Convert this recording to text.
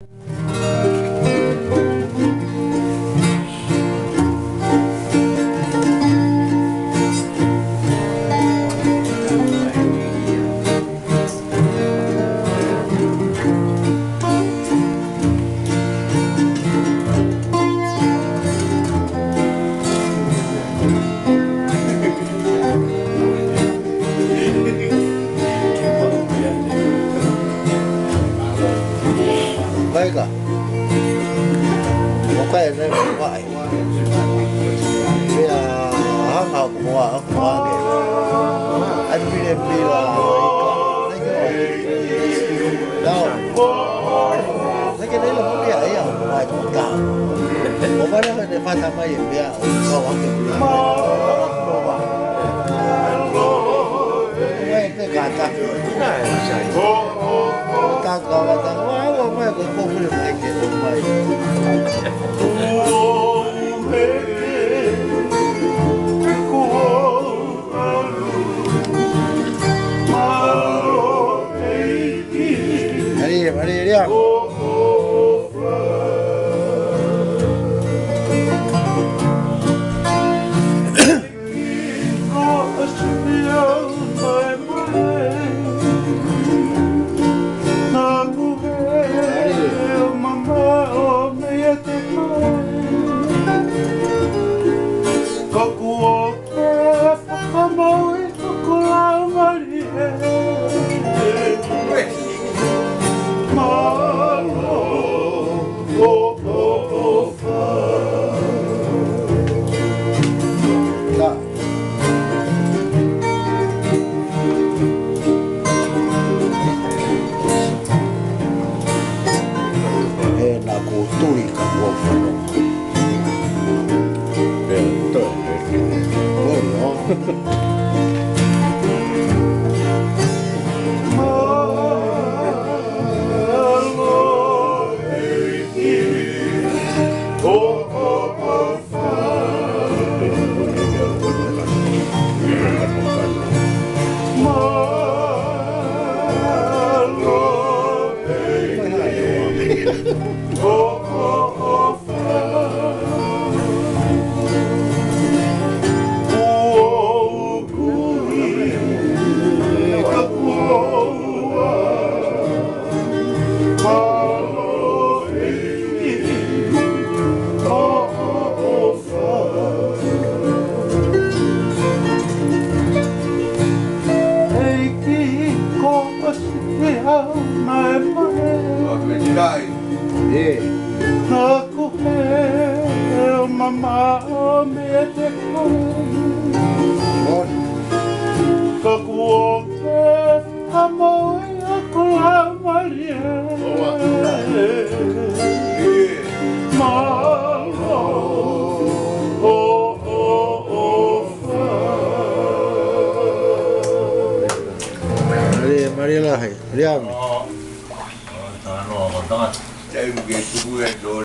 you 我爱你。那个，我爱多。我那个发财也，我。我这，大哥，我我。Ready, ready go. Eh, nak kuturi ka wo fono. Betul. Bueno. guy. Yeah. Ako é uma mamete Bora. Kako é a moia com a Maria. Oh, Boa. Malo. Oh, oh, maria Lahai, Maria Ami. Tamam.